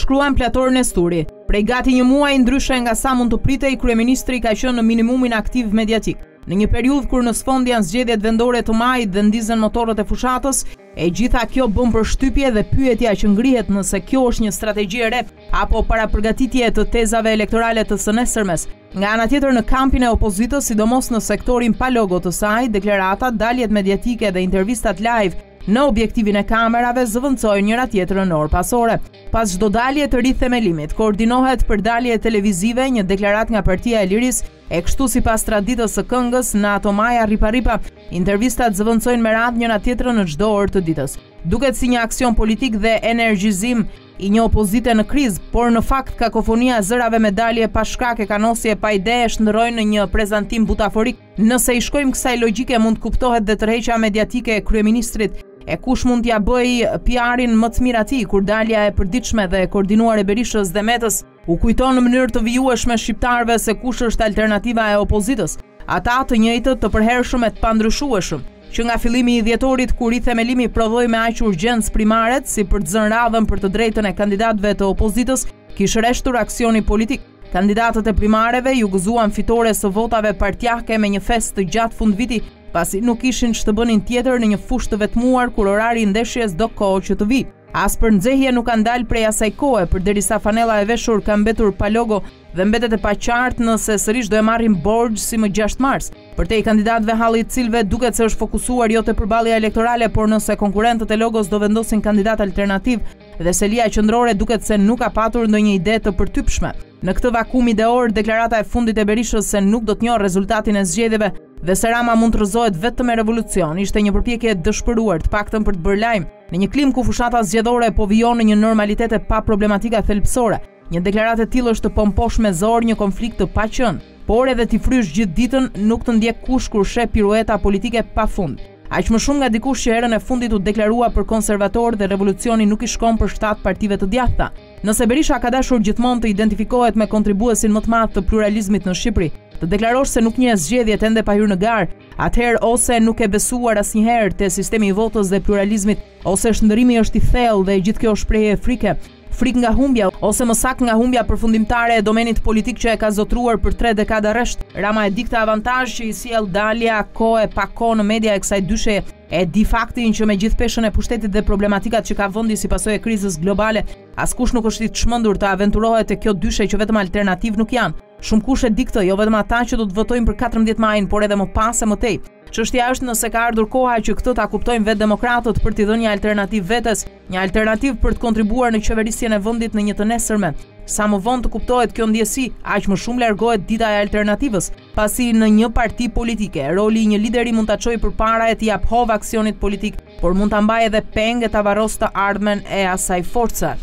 shkruan Plator Nesturi. Prej gati një muaj ndryshe nga sa mund të pritej, kryeministri ka qenë në minimumin aktiv mediatik. Në një periudhë kur në sfond janë zgjedhjet vendore të majit dhe ndizen motorët e fushatës, e gjitha kjo bën përshtypje dhe pyetja që ngrihet nëse kjo është një strategji e re apo parapërgatitje të tezave elektorale të së nesërmes, nga ana tjetër në kampin e opozitës, sidomos në sektorin pa logo të saj, deklaratat, daljet mediatike dhe intervistat live në objektivin e kamerave zëvendësojnë njëra-tjetrën orë pas ore. Pas çdo dalje të rithemelimit, koordinohet për dalje televizive një deklaratë nga Partia e Lirisë, e kështu sipas traditës së këngës, në ato maja rripa-rripa, intervistat zëvendësojnë me radhë njëra-tjetrën në çdo orë të ditës. Duket si një aksion politik dhe energjizim i një opozite në krizë, por në fakt kakofonia e zërave me dalje pa shkak e kanosje pa ide e shndërrojnë në një prezantim butaforik. Nëse i shkojmë kësaj logjike mund të kuptohet dhe tërheqja mediatike e kryeministrit, E kush mund t'ja bëjë PR-in më të mirë atij, kur dalja e përditshme dhe e koordinuar e Berishës dhe Metës, U kujton në mënyrë të vijueshme shqiptarëve se kush është alternativa e opozitës, ata të njëjtët, të përhershëm e të pandryshueshëm, që nga fillimi i dhjetorit kur rithemelimi prodhoi me aq urgjencë primaret si për të zënë radhën për të drejtën e kandidatëve të opozitës, kish reshtur aksioni politik. Kandidatët e primareve ju gëzuan fitores së votave partiake me një festë të gjatë fundviti, pasi nuk kishin ç'të bënin tjetër në një fushë të vetmuar kur orari i ndeshjes do kohë që të vijë. As për nxehje nuk kanë dalë prej asaj kohe, përderisa fanella e veshur ka mbetur pa logo dhe mbetet e paqartë nëse sërish do e marrin borxh si më 6 mars. Përtej kandidatëve halli të cilëve duket se është fokusuar jo te përballja elektorale, por nëse konkurrentët e logos do vendosin kandidatë alternativë, dhe selia qendrore duket se nuk ka patur ndonjë ide të përtypshme. Në këtë vakum ideor, deklarata e fundit e Berishës se nuk do të njohë rezultatin e zgjedhjeve dhe se Rama mund të rrëzohet vetëm me revolucion, ishte një përpjekje e dëshpëruar, të paktën për të bërë lajm, Në një klimë ku fushata zgjedhore po vijon në një normalitet e pa problematika thelbësore, një deklaratë e tillë është të pomposh me zor një konflikt të paqënë. Por edhe t'i frysh gjithë ditën, nuk të ndjek kush kur sheh pirueta politike pa fund. Aq më shumë nga dikush që herën e fundit u deklarua për konservator dhe revolucioni nuk i shkon për shtat partive të djathta. Nëse Berisha ka dashur gjithmonë të identifikohet me kontribuesin më të madh të pluralizmit në Shqipëri, të deklarosh se nuk njeh zgjedhjet ende pa hyrë në garë, atëherë ose nuk ke besuar asnjëherë te sistemi i votës dhe pluralizmit, ose shndërrimi është i thellë dhe e gjithë kjo shprehje frike, frikë nga humbja, ose më saktë nga humbja përfundimtare e domenit politik që e ka zotëruar për tre dekada rresht. Rama e di këtë avantazh që i sjell dalja kohë e pa kohë në media e kësaj dysheje, E di faktin që me gjithë peshën e pushtetit dhe problematikat që ka vëndi si pasojë e krizës globale, askush nuk është i çmendur të aventurohet te kjo dyshe që vetëm alternativë nuk janë. Shumëkush e di këtë, jo vetëm ata që do të votojnë për katërmbëdhjetë majin, por edhe më pas e më tej. Çështja është nëse ka ardhur koha që këtë ta kuptojnë vetë demokratët për t'i dhënë një alternativë vetes, Një alternativë për të kontribuar në qeverisjen e vendit në një të nesërme. Sa më vonë të kuptohet kjo ndjesi, aq më shumë largohet dita e alternativës, pasi në një parti politike roli i një lideri mund ta çojë përpara e t'i jap hov aksionit politik, por mund ta mbajë edhe peng e ta varrosë të ardhmen e asaj force.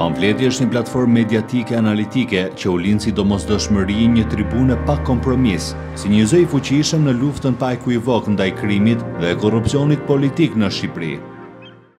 Pamfleti është një platformë mediatike analitike që u lind si domosdoshmëri e një tribune pa kompromis, si një zë i fuqishëm në luftën pa ekuivok ndaj krimit dhe korrupsionit politik në Shqipëri.